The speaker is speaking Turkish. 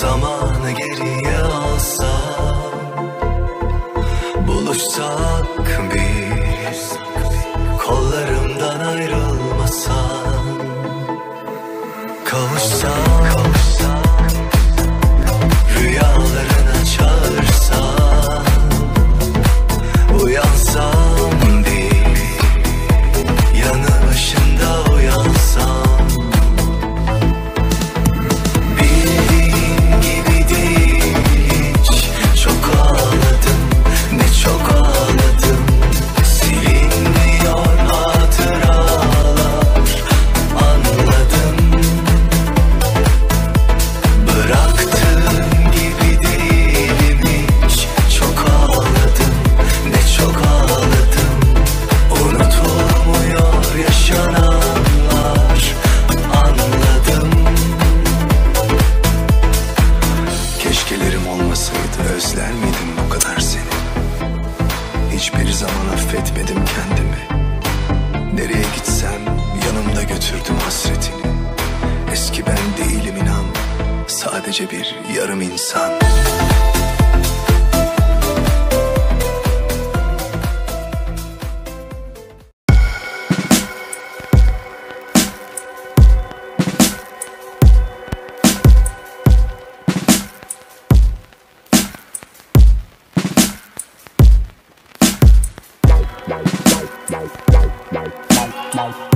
Zamanı geriye alsam Buluşsak bir affetmedim kendimi. Nereye gitsem yanımda götürdüm hasretini. Eski ben değilim inan Sadece bir yarım insan. Bye.